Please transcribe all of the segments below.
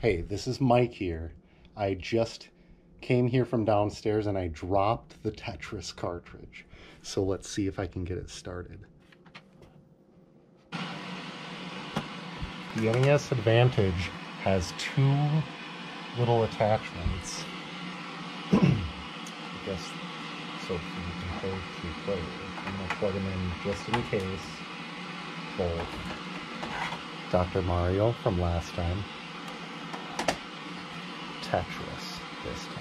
Hey, this is Mike here. I just came here from downstairs and I dropped the Tetris cartridge. So let's see if I can get it started. The NES Advantage has two little attachments. I guess so you can hold two players. I'm gonna plug them in just in case. Both. Dr. Mario from last time. Tetris this time.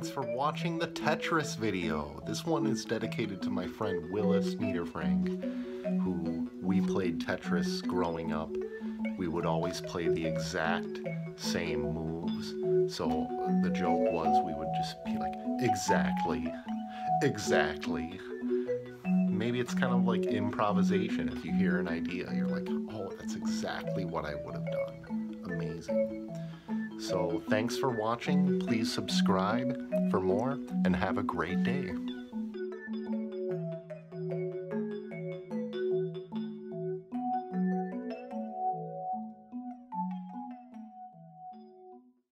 Thanks for watching the Tetris video. This one is dedicated to my friend Willis Niederfrank, who we played Tetris growing up. We would always play the exact same moves. So the joke was we would just be like, exactly, exactly. Maybe it's kind of like improvisation. If you hear an idea, you're like, oh, that's exactly what I would have done. Amazing. So thanks for watching. Please subscribe for more and have a great day.